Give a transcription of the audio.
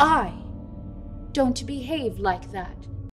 I don't behave like that.